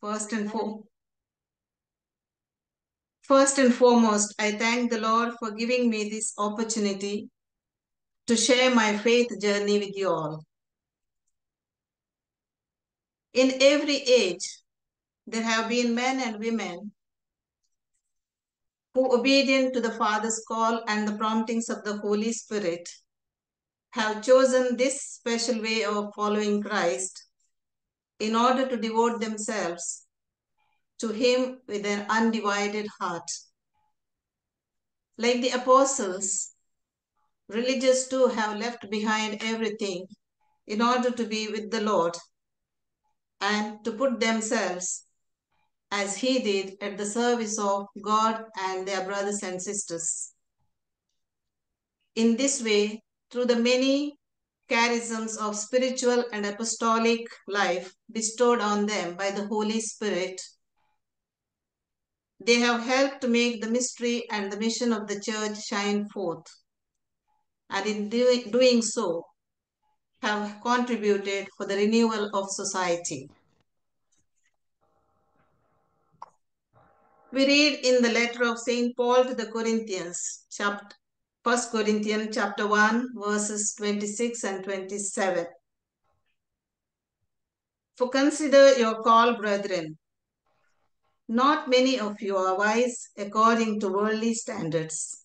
First and foremost, First and foremost, I thank the Lord for giving me this opportunity to share my faith journey with you all. In every age, there have been men and women who, obedient to the Father's call and the promptings of the Holy Spirit, have chosen this special way of following Christ in order to devote themselves to Him with an undivided heart. Like the apostles, religious too have left behind everything in order to be with the Lord and to put themselves as he did at the service of God and their brothers and sisters. In this way, through the many charisms of spiritual and apostolic life bestowed on them by the Holy Spirit, they have helped to make the mystery and the mission of the church shine forth. And in doing, so, have contributed for the renewal of society. We read in the letter of St. Paul to the Corinthians, chapter 1 Corinthians chapter 1, verses 26 and 27. For consider your call, brethren. Not many of you are wise according to worldly standards.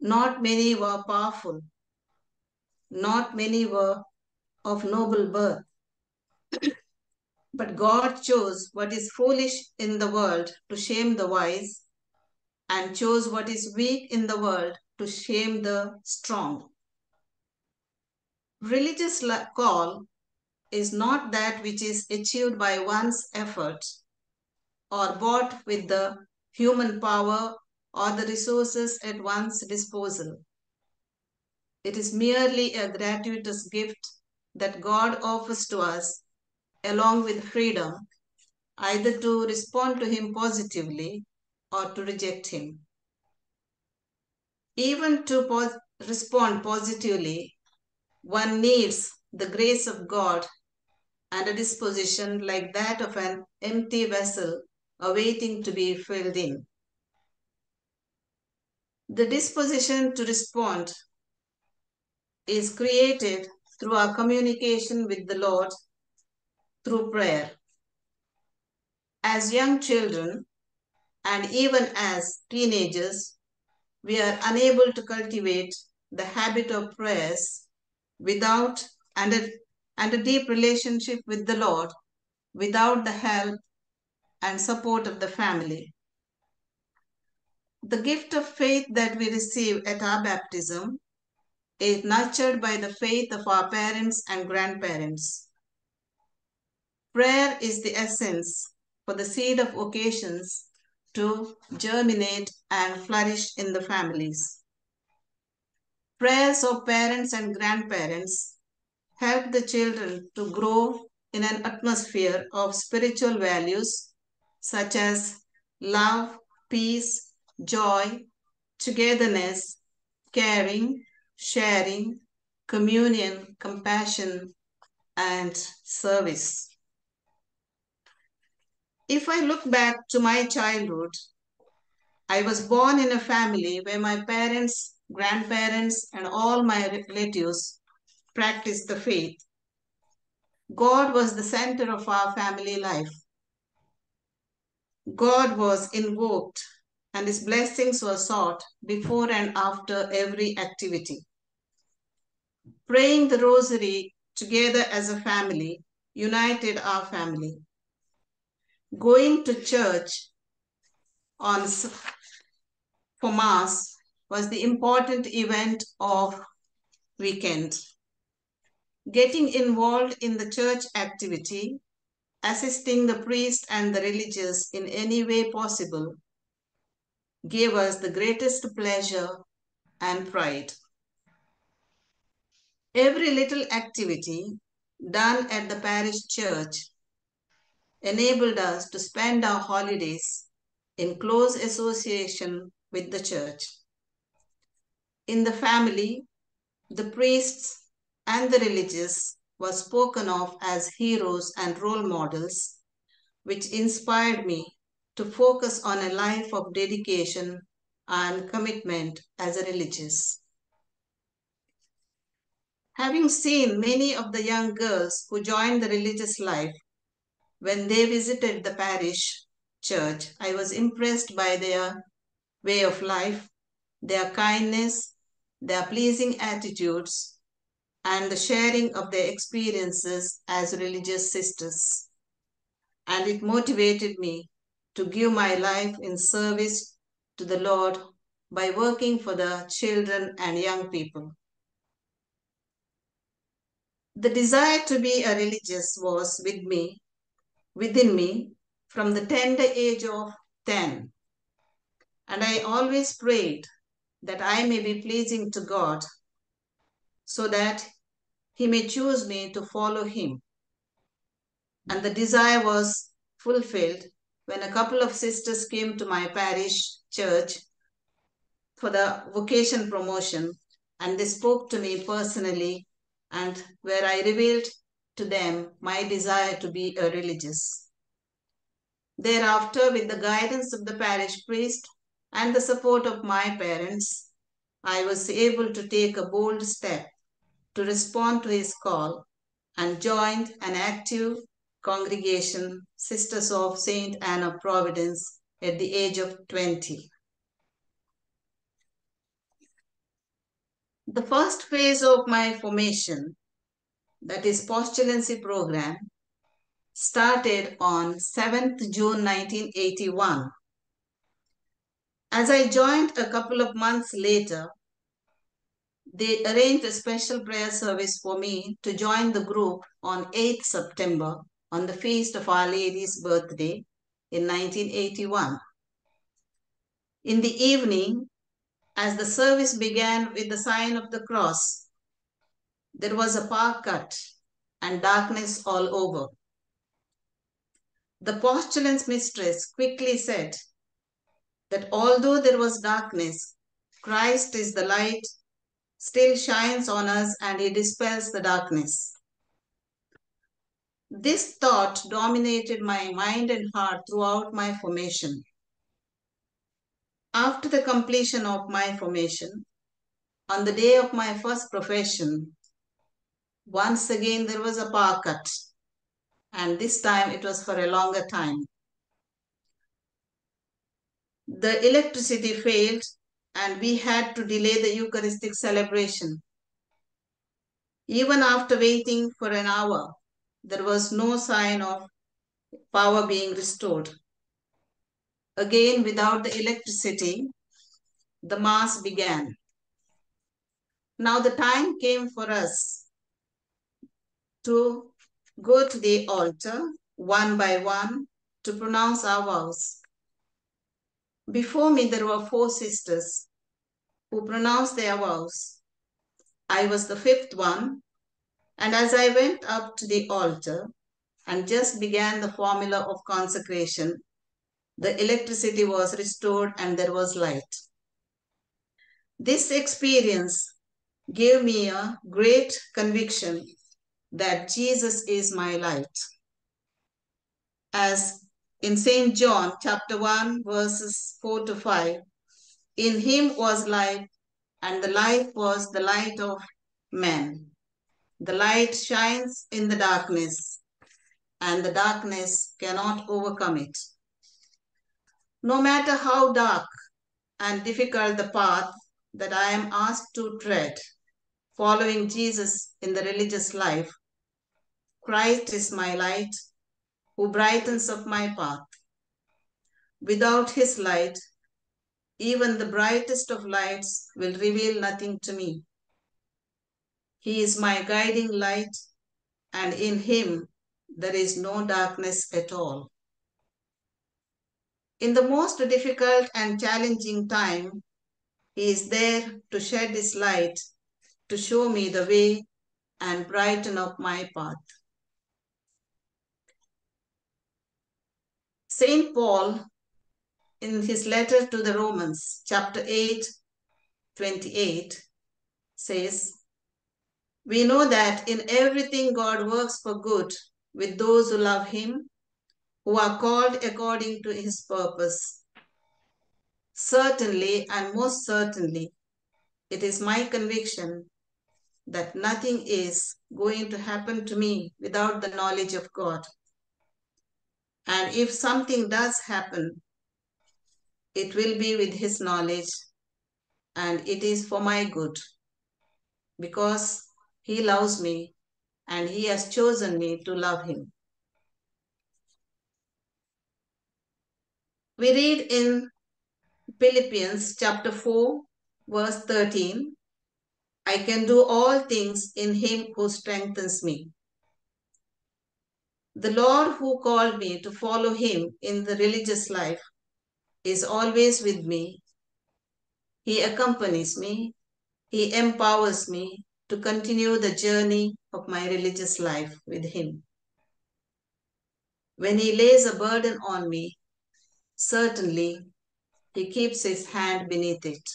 Not many were powerful. Not many were of noble birth. but God chose what is foolish in the world to shame the wise, and chose what is weak in the world to shame the strong. Religious call is not that which is achieved by one's effort or bought with the human power or the resources at one's disposal. It is merely a gratuitous gift that God offers to us along with freedom, either to respond to Him positively or to reject Him. Even to respond positively, one needs the grace of God and a disposition like that of an empty vessel awaiting to be filled in. The disposition to respond is created through our communication with the Lord through prayer. As young children and even as teenagers, we are unable to cultivate the habit of prayers without and a, and a deep relationship with the Lord without the help and support of the family. The gift of faith that we receive at our baptism is nurtured by the faith of our parents and grandparents. Prayer is the essence for the seed of vocations to germinate and flourish in the families. Prayers of parents and grandparents help the children to grow in an atmosphere of spiritual values such as love, peace, joy, togetherness, caring, sharing, communion, compassion, and service. If I look back to my childhood, I was born in a family where my parents, grandparents, and all my relatives practiced the faith. God was the center of our family life. God was invoked and his blessings were sought before and after every activity. Praying the rosary together as a family united our family going to church on for mass was the important event of weekend. Getting involved in the church activity, assisting the priest and the religious in any way possible, gave us the greatest pleasure and pride. Every little activity done at the parish church enabled us to spend our holidays in close association with the church. In the family, the priests and the religious were spoken of as heroes and role models which inspired me to focus on a life of dedication and commitment as a religious. Having seen many of the young girls who joined the religious life when they visited the parish church, I was impressed by their way of life, their kindness, their pleasing attitudes, and the sharing of their experiences as religious sisters. And it motivated me to give my life in service to the Lord by working for the children and young people. The desire to be a religious was with me, within me, from the tender age of 10. And I always prayed that I may be pleasing to God so that he may choose me to follow him. And the desire was fulfilled when a couple of sisters came to my parish church for the vocation promotion and they spoke to me personally and where I revealed to them my desire to be a religious. Thereafter, with the guidance of the parish priest and the support of my parents, I was able to take a bold step to respond to his call and joined an active congregation, Sisters of St. Anne of Providence, at the age of 20. The first phase of my formation, that is postulancy program, started on 7th June 1981. As I joined a couple of months later, they arranged a special prayer service for me to join the group on 8th September on the feast of Our Lady's birthday in 1981. In the evening, as the service began with the sign of the cross, there was a power cut and darkness all over. The postulant's mistress quickly said that although there was darkness, Christ is the light, still shines on us and he dispels the darkness. This thought dominated my mind and heart throughout my formation. After the completion of my formation, on the day of my first profession, once again there was a power cut, and this time it was for a longer time. The electricity failed, and we had to delay the Eucharistic celebration. Even after waiting for an hour, there was no sign of power being restored. Again, without the electricity, the Mass began. Now the time came for us to go to the altar one by one to pronounce our vows. Before me, there were four sisters who pronounced their vows. I was the fifth one, and as I went up to the altar and just began the formula of consecration, the electricity was restored and there was light. This experience gave me a great conviction that Jesus is my light. As in St. John chapter 1 verses 4 to 5, in him was life and the life was the light of men. The light shines in the darkness and the darkness cannot overcome it. No matter how dark and difficult the path that I am asked to tread, following Jesus in the religious life, Christ is my light, who brightens up my path. Without his light, even the brightest of lights will reveal nothing to me. He is my guiding light, and in him there is no darkness at all. In the most difficult and challenging time, He is there to shed His light, to show me the way and brighten up my path. St. Paul, in his letter to the Romans, chapter 8, 28, says, We know that in everything God works for good with those who love Him who are called according to his purpose. Certainly and most certainly, it is my conviction that nothing is going to happen to me without the knowledge of God. And if something does happen, it will be with His knowledge and it is for my good because He loves me and He has chosen me to love Him. We read in Philippians chapter 4, verse 13 I can do all things in Him who strengthens me. The Lord who called me to follow Him in the religious life is always with me. He accompanies me. He empowers me to continue the journey of my religious life with Him. When He lays a burden on me, certainly He keeps His hand beneath it.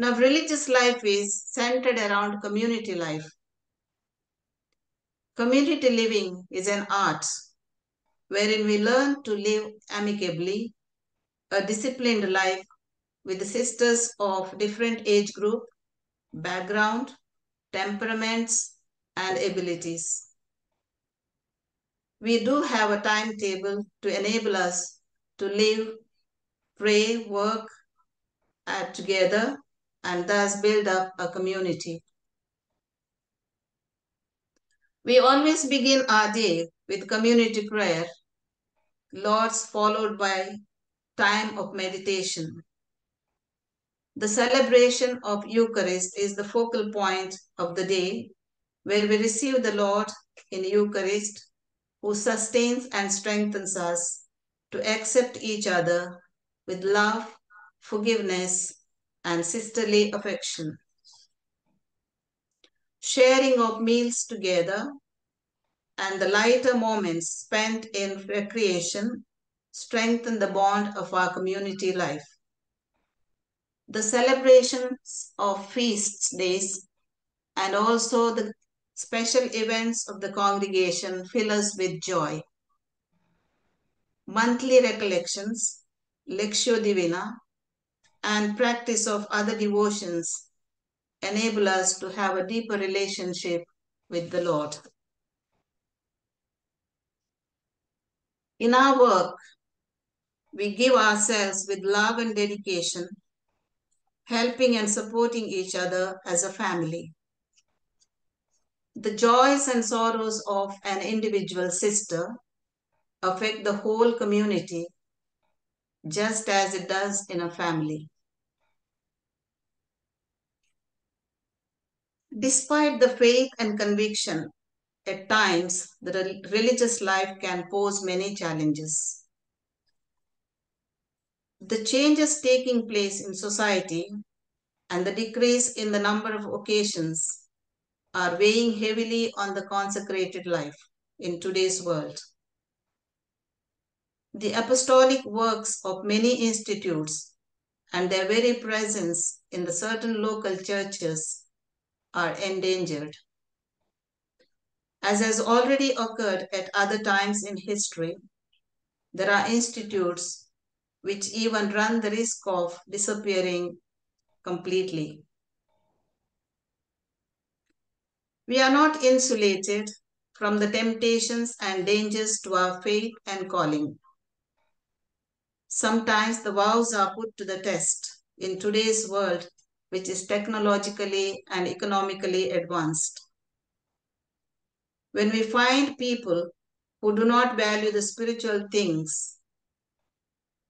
Now, religious life is centered around community life. Community living is an art wherein we learn to live amicably, a disciplined life with the sisters of different age group, background, temperaments, and abilities. We do have a timetable to enable us to live, pray, work uh, together and thus build up a community. We always begin our day with community prayer, Lord's followed by time of meditation. The celebration of Eucharist is the focal point of the day where we receive the Lord in Eucharist who sustains and strengthens us to accept each other with love, forgiveness, and sisterly affection. Sharing of meals together and the lighter moments spent in recreation strengthen the bond of our community life. The celebrations of feasts days and also the special events of the congregation fill us with joy. Monthly recollections, Lectio Divina, and practice of other devotions enable us to have a deeper relationship with the Lord. In our work, we give ourselves with love and dedication, helping and supporting each other as a family. The joys and sorrows of an individual sister affect the whole community just as it does in a family. Despite the faith and conviction, at times the religious life can pose many challenges. The changes taking place in society and the decrease in the number of occasions are weighing heavily on the consecrated life in today's world. The apostolic works of many institutes and their very presence in the certain local churches are endangered. As has already occurred at other times in history, there are institutes which even run the risk of disappearing completely. We are not insulated from the temptations and dangers to our faith and calling. Sometimes the vows are put to the test in today's world, which is technologically and economically advanced. When we find people who do not value the spiritual things,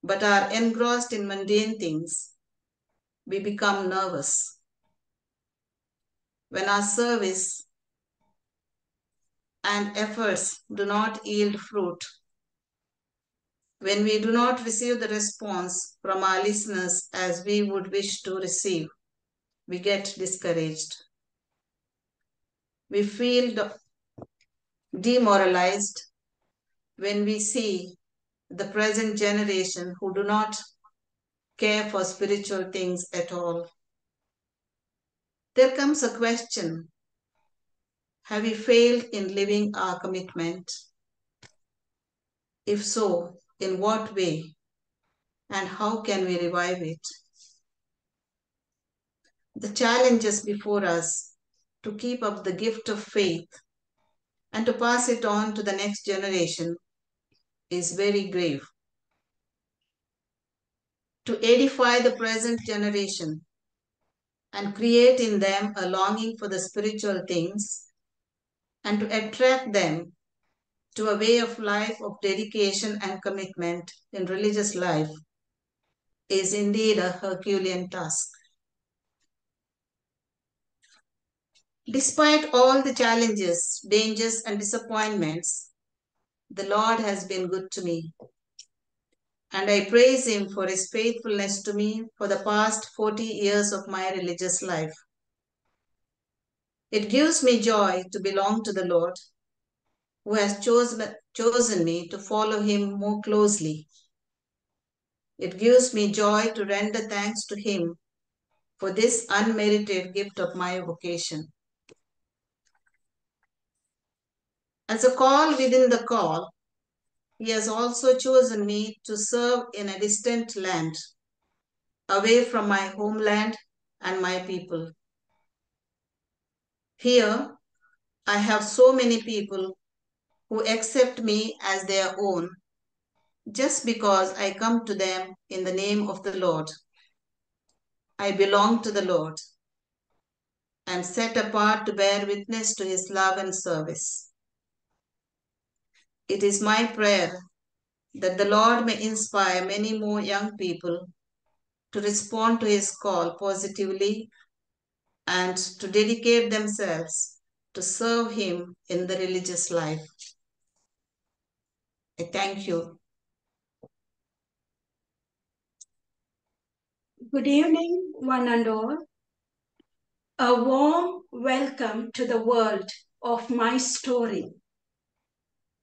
but are engrossed in mundane things, we become nervous. When our service and efforts do not yield fruit, when we do not receive the response from our listeners as we would wish to receive, we get discouraged. We feel demoralized when we see the present generation who do not care for spiritual things at all. There comes a question Have we failed in living our commitment? If so, in what way? And how can we revive it? The challenges before us to keep up the gift of faith and to pass it on to the next generation is very grave. To edify the present generation and create in them a longing for the spiritual things and to attract them to a way of life of dedication and commitment in religious life is indeed a Herculean task. Despite all the challenges, dangers, and disappointments, the Lord has been good to me. And I praise Him for His faithfulness to me for the past 40 years of my religious life. It gives me joy to belong to the Lord, who has chosen, chosen me to follow Him more closely. It gives me joy to render thanks to Him for this unmerited gift of my vocation. As a call within the call, He has also chosen me to serve in a distant land, away from my homeland and my people. Here, I have so many people who accept me as their own just because I come to them in the name of the Lord. I belong to the Lord and set apart to bear witness to his love and service. It is my prayer that the Lord may inspire many more young people to respond to his call positively and to dedicate themselves to serve him in the religious life. Thank you. Good evening, one and all. A warm welcome to the world of my story.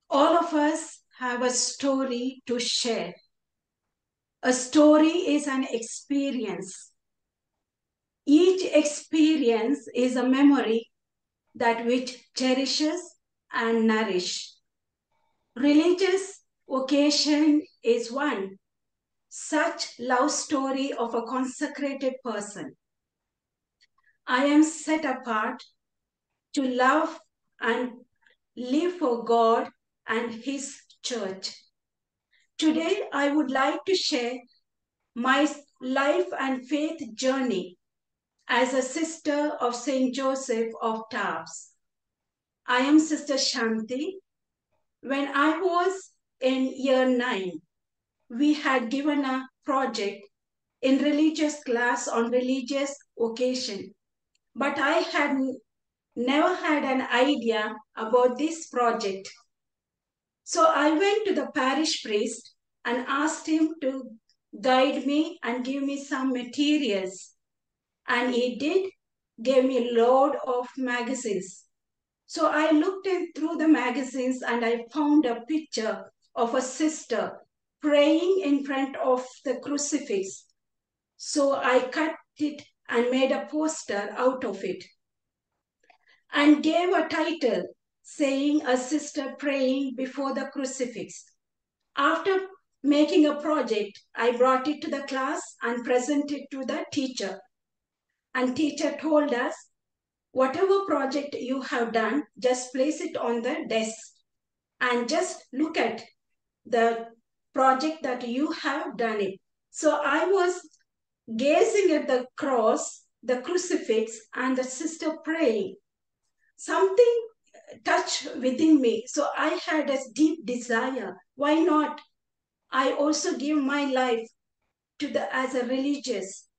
All of us have a story to share. A story is an experience. Each experience is a memory that which cherishes and nourish. Religious vocation is one such love story of a consecrated person. I am set apart to love and live for God and His church. Today, I would like to share my life and faith journey as a sister of St. Joseph of Tarbes. I am Sister Shanti. When I was in year nine, we had given a project in religious class on religious occasion. But I had never had an idea about this project. So I went to the parish priest and asked him to guide me and give me some materials. And he did, gave me a load of magazines. So I looked in through the magazines and I found a picture of a sister praying in front of the crucifix. So I cut it and made a poster out of it and gave a title saying a sister praying before the crucifix. After making a project, I brought it to the class and presented to the teacher. And teacher told us, whatever project you have done, just place it on the desk and just look at the project that you have done it. So I was gazing at the cross, the crucifix, and the sister praying. Something touched within me. So I had a deep desire. Why not? I also give my life to the as a religious.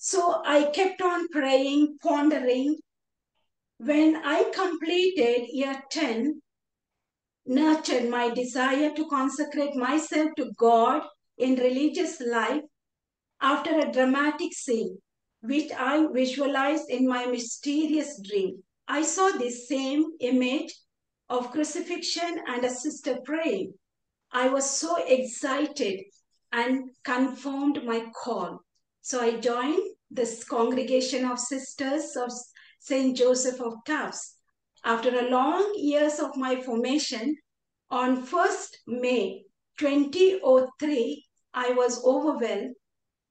So I kept on praying, pondering. When I completed year 10, nurtured my desire to consecrate myself to God in religious life after a dramatic scene, which I visualized in my mysterious dream. I saw this same image of crucifixion and a sister praying. I was so excited and confirmed my call. So I joined this congregation of sisters of St. Joseph of Tarbes. After a long years of my formation, on 1st May 2003, I was overwhelmed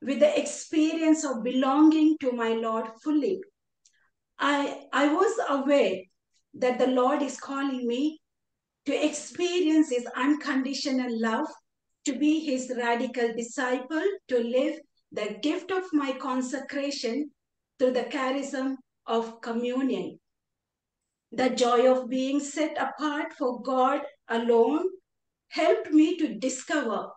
with the experience of belonging to my Lord fully. I, I was aware that the Lord is calling me to experience His unconditional love, to be His radical disciple, to live the gift of my consecration through the charism of communion. The joy of being set apart for God alone helped me to discover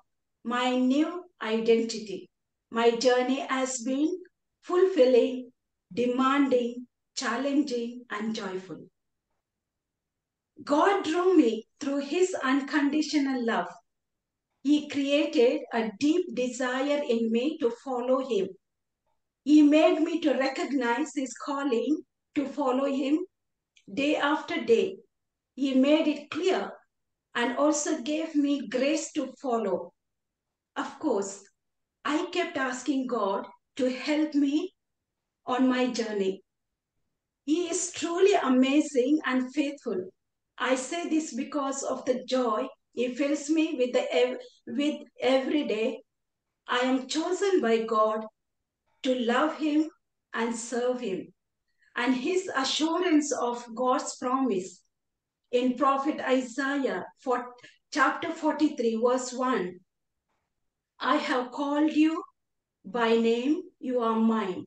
my new identity. My journey has been fulfilling, demanding, challenging, and joyful. God drew me through His unconditional love. He created a deep desire in me to follow Him. He made me to recognize His calling to follow Him day after day. He made it clear and also gave me grace to follow. Of course, I kept asking God to help me on my journey. He is truly amazing and faithful. I say this because of the joy He fills me with, the, with every day. I am chosen by God to love Him and serve Him. And His assurance of God's promise in Prophet Isaiah for chapter 43, verse 1 I have called you by name, you are mine,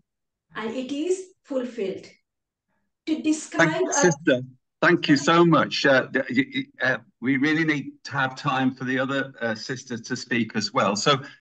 and it is fulfilled. To describe Thank you, a- sister. Thank you so much. Uh, uh, we really need to have time for the other uh, sisters to speak as well. So